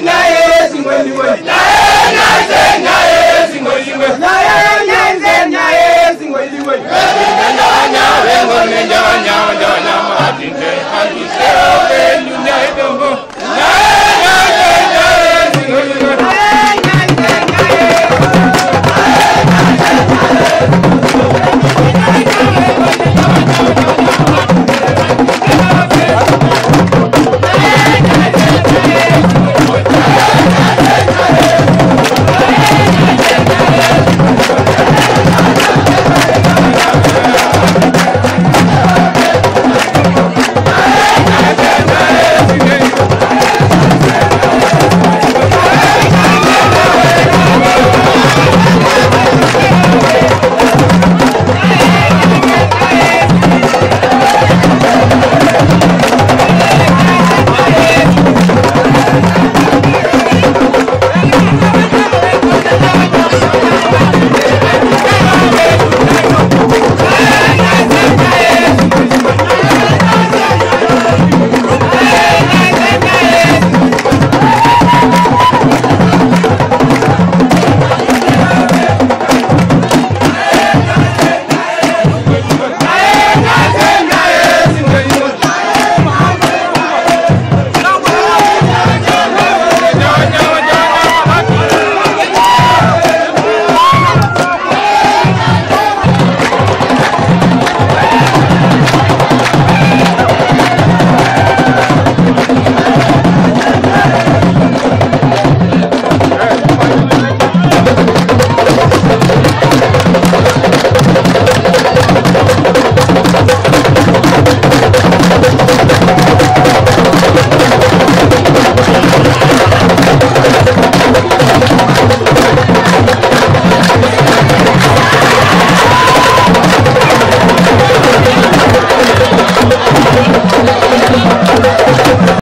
na yesu mweliwe na yesu mweliwe na yesu